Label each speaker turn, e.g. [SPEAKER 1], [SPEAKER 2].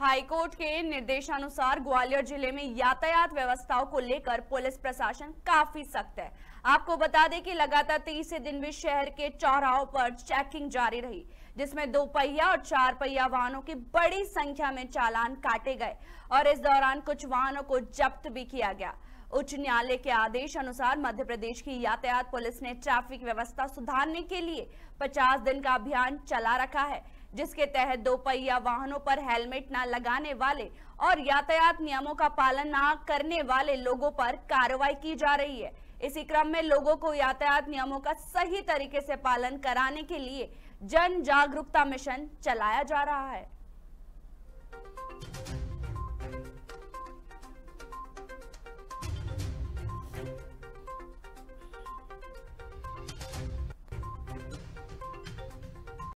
[SPEAKER 1] High court के निर्देशानुसार ग्वालियर ज़िले में यातायात व्यवस्थाओं को लेकर पुलिस प्रशासन काफ़ी सख्त है। आपको बता दें कि लगातार तीसरे दिन भी शहर के चौराहों पर चेकिंग जारी रही, जिसमें दो पहिया और चार पहिया वाहनों की बड़ी संख्या में चालान काटे गए और इस दौरान कुछ वाहनों को जब्त भी किया गया। उच्च न्यायालय के आदेश अनुसार मध्य प्रदेश की यातायात पुलिस ने ट्रैफ़िक व्यवस्था सुधारने के लिए 50 दिन का अभियान चला रखा है। जिसके तहत दोपहिया वाहनों पर हेलमेट न लगाने वाले और यातायात नियमों का पालन न करने वाले लोगों पर कार्रवाई की जा रही है। इसी क्रम में लोगों को यातायात नियमों का सही तरीके से पालन कराने के लिए जन जागरूकता मिशन चलाया जा रहा है।